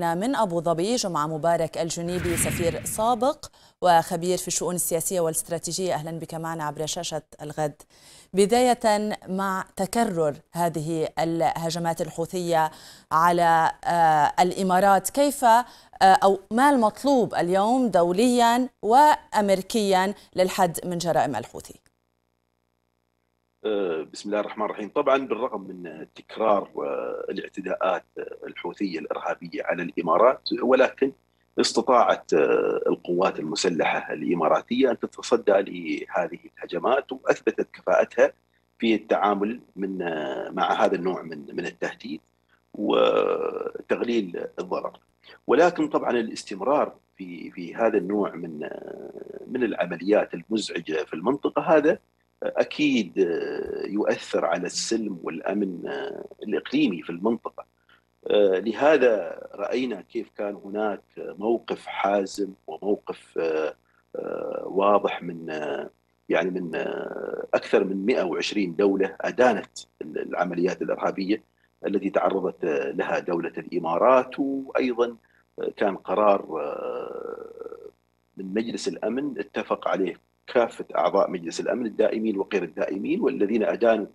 من أبو ظبي جمعة مبارك الجنيبي سفير سابق وخبير في الشؤون السياسية والاستراتيجية. أهلا بك معنا عبر شاشة الغد. بداية مع تكرر هذه الهجمات الحوثية على الإمارات كيف أو ما المطلوب اليوم دوليا وأمريكيا للحد من جرائم الحوثي؟ بسم الله الرحمن الرحيم. طبعا بالرغم من تكرار الاعتداءات الحوثية الإرهابية على الإمارات ولكن استطاعت القوات المسلحة الإماراتية أن تتصدى لهذه الهجمات وأثبتت كفاءتها في التعامل من مع هذا النوع من من التهديد وتقليل الضرر. ولكن طبعا الاستمرار في في هذا النوع من من العمليات المزعجة في المنطقة هذا أكيد يؤثر على السلم والأمن الإقليمي في المنطقة. لهذا رأينا كيف كان هناك موقف حازم وموقف واضح من يعني من أكثر من 120 دولة أدانت العمليات الإرهابية التي تعرضت لها دولة الإمارات وأيضا كان قرار من مجلس الأمن اتفق عليه كافة أعضاء مجلس الأمن الدائمين وغير الدائمين والذين ادانوا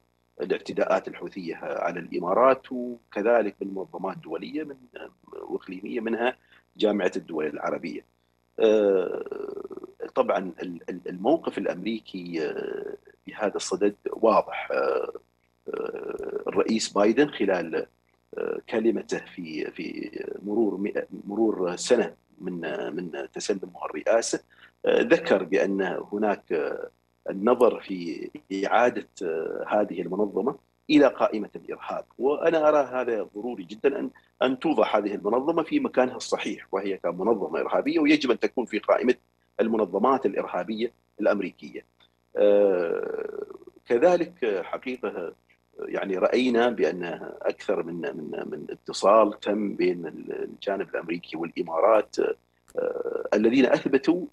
الاعتداءات الحوثية على الإمارات وكذلك من منظمات دولية من واقليميه منها جامعة الدول العربية. طبعا الموقف الأمريكي في هذا الصدد واضح الرئيس بايدن خلال كلمته في في مرور مرور سنة من من تسلمه الرئاسة ذكر بأن هناك النظر في إعادة هذه المنظمة إلى قائمة الإرهاب، وأنا أرى هذا ضروري جدا أن أن توضع هذه المنظمة في مكانها الصحيح وهي كمنظمة إرهابية ويجب أن تكون في قائمة المنظمات الإرهابية الأمريكية. كذلك حقيقة يعني رأينا بأن أكثر من من من اتصال تم بين الجانب الأمريكي والإمارات الذين أثبتوا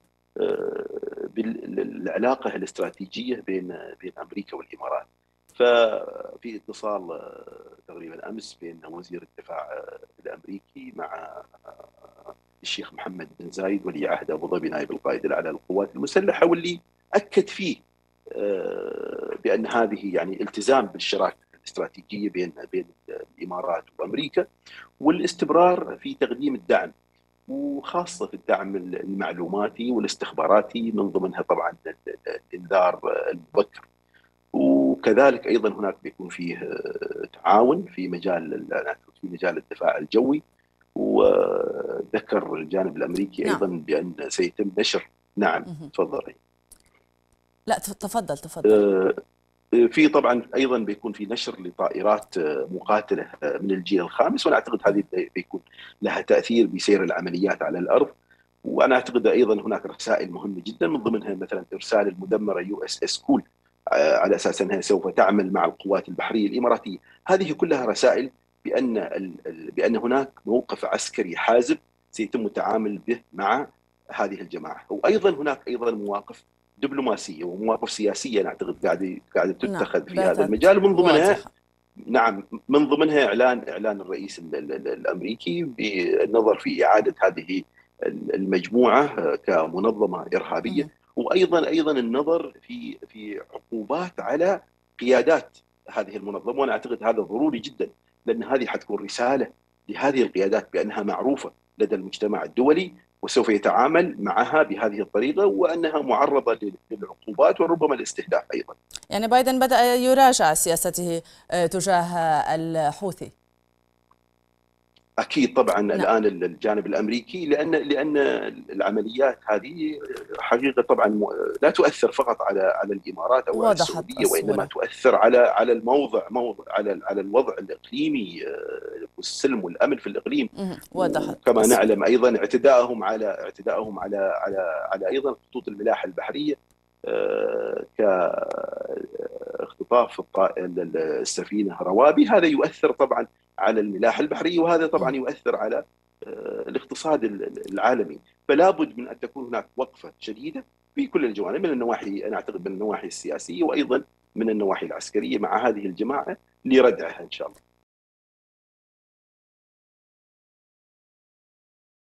بالعلاقه الاستراتيجية بين بين أمريكا والإمارات. ففي اتصال تقريبا أمس بين وزير الدفاع الأمريكي مع الشيخ محمد بن زايد ولي عهد أبو ظبي نائب القائد الأعلى للقوات المسلحة واللي أكد فيه بأن هذه يعني التزام بالشراكة الاستراتيجية بين بين الإمارات وأمريكا والاستمرار في تقديم الدعم وخاصة في الدعم المعلوماتي والاستخباراتي من ضمنها طبعا الإنذار المبكر. وكذلك أيضا هناك بيكون فيه تعاون في مجال في مجال الدفاع الجوي. وذكر الجانب الأمريكي نعم. أيضا بأن سيتم نشر. نعم تفضلي لا تفضل تفضل. في طبعا أيضا بيكون في نشر لطائرات مقاتلة من الجيل الخامس وأنا أعتقد هذه بيكون لها تأثير بسير العمليات على الأرض. وأنا أعتقد أيضا هناك رسائل مهمة جدا من ضمنها مثلا إرسال المدمرة USS كول على أساس أنها سوف تعمل مع القوات البحرية الإماراتية، هذه كلها رسائل بأن بأن هناك موقف عسكري حازم سيتم التعامل به مع هذه الجماعة، وأيضا هناك أيضا مواقف دبلوماسية ومواقف سياسية أنا أعتقد قاعدة قاعدة تتخذ نعم. في هذا المجال. ومن ضمنها نعم من ضمنها اعلان إعلان الرئيس الأمريكي بالنظر في إعادة هذه المجموعة كمنظمة إرهابية. م. وأيضا أيضا النظر في في عقوبات على قيادات هذه المنظمة. وأنا أعتقد هذا ضروري جدا لأن هذه حتكون رسالة لهذه القيادات بأنها معروفة لدى المجتمع الدولي. وسوف يتعامل معها بهذه الطريقة وأنها معرضة للعقوبات وربما الاستهداف أيضا. يعني بايدن بدأ يراجع سياسته تجاه الحوثي. أكيد طبعا نعم. الآن الجانب الأمريكي لأن لأن العمليات هذه حقيقة طبعا لا تؤثر فقط على على الإمارات أو على السعودية وإنما تؤثر على على الموضع موضع على على الوضع الإقليمي والسلم والأمن في الإقليم. وضحت كما نعلم أيضا اعتداءهم على اعتداءهم على على على أيضا خطوط الملاحة البحرية كاختطاف السفينة روابي هذا يؤثر طبعا على الملاحة البحرية وهذا طبعا يؤثر على الاقتصاد العالمي. فلا بد من أن تكون هناك وقفة شديدة في كل الجوانب من النواحي أنا أعتقد من النواحي السياسية وأيضا من النواحي العسكرية مع هذه الجماعة لردعها إن شاء الله.